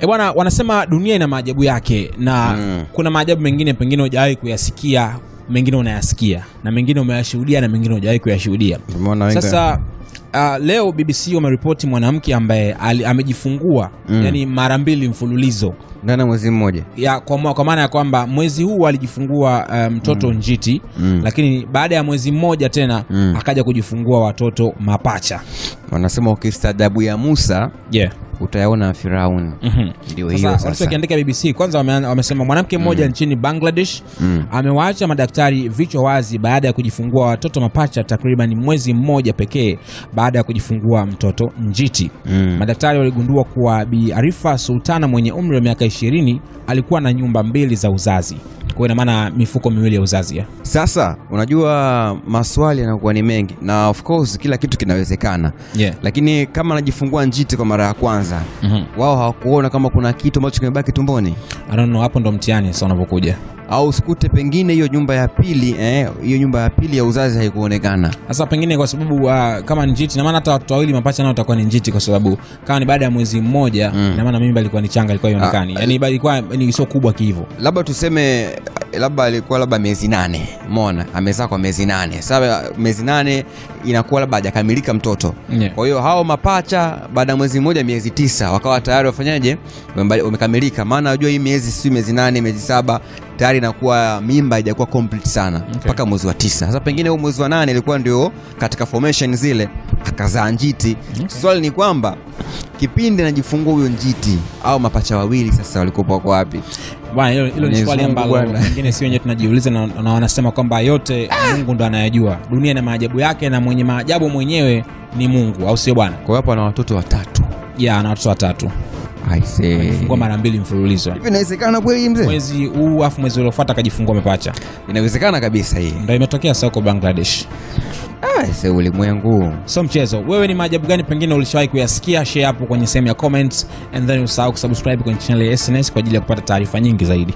E bwana, wanasema dunia ina maajabu yake na Mm. kuna maajabu mengine pengine hujawahi kuyasikia, mengine unayasikia na mengine umeyashuhudia na mengine hujawahi kuyashuhudia. Sasa uh, leo BBC wameripoti mwanamke ambaye amejifungua Mm. yani mara mbili mfululizo ndani ya mwezi mmoja ya, kwa, kwa maana ya kwamba mwezi huu alijifungua uh, mtoto njiti Mm. lakini baada ya mwezi mmoja tena Mm. akaja kujifungua watoto mapacha wanasema ukistaadabu ya Musa yeah. Utayaona Firauni. mm-hmm. Ndio hiyo Sasa sasa. kiandika BBC kwanza wamesema mwanamke mmoja nchini Bangladesh Mm. amewaacha madaktari vichwa wazi baada ya kujifungua watoto mapacha takriban mwezi mmoja pekee baada ya kujifungua mtoto njiti. Mm. Madaktari waligundua kuwa Bi Arifa Sultana mwenye umri wa miaka 20 alikuwa na nyumba mbili za uzazi, kwa ina maana mifuko miwili ya uzazi ya. Sasa unajua maswali yanakuwa ni mengi na of course kila kitu kinawezekana, Yeah. lakini kama anajifungua njiti kwa mara ya kwanza mm -hmm. wao hawakuona kama kuna kitu ambacho kimebaki tumboni I don't know, hapo ndo mtihani sasa unapokuja. Au usikute pengine hiyo nyumba ya pili eh, hiyo nyumba ya pili ya uzazi haikuonekana. Sasa pengine kwa sababu uh, kama ni njiti, na maana hata watoto wawili mapacha nao watakuwa ni njiti, kwa sababu kama ni baada ya mwezi mmoja Mm. na maana mimba ilikuwa ni changa, ilikuwa ionekani, Ah, yani ilikuwa ni sio kubwa kihivyo. labda tuseme labda alikuwa labda miezi nane. Mona amezaa kwa miezi nane. Sasa miezi nane inakuwa labda hajakamilika mtoto. Yeah. kwa hiyo hao mapacha baada ya mwezi mmoja miezi tisa wakawa tayari wafanyaje? Wamekamilika maana najua hii miezi si miezi nane miezi saba tayari inakuwa mimba ijakuwa complete sana mpaka okay. mwezi wa tisa. Sasa pengine huu mwezi wa nane ilikuwa ndio katika formation zile akazaa njiti. Okay. swali ni kwamba kipindi anajifungua huyo njiti. Au mapacha wawili sasa walikuwa wako wapi? Bwana, hilo hilo ni swali ambalo wengine si wenyewe tunajiuliza na, na wanasema kwamba yote Mungu ndo anayajua. Dunia na maajabu yake na mwenye maajabu mwenyewe ni Mungu, au sio bwana? kwa hiyo hapo ana watoto watatu. Ya, ana watoto watatu, Mara mbili mfululizo, hivi inawezekana kweli mzee? Mwezi huu afu mwezi uliofuata akajifungua mapacha. inawezekana kabisa hii. Ndo imetokea sasa huko Bangladesh. Aise, ulimwengu. So mchezo wewe ni maajabu gani pengine ulishawahi kuyasikia? Share hapo kwenye sehemu ya comments and then usahau kusubscribe kwenye channel ya sns kwa ajili ya kupata taarifa nyingi zaidi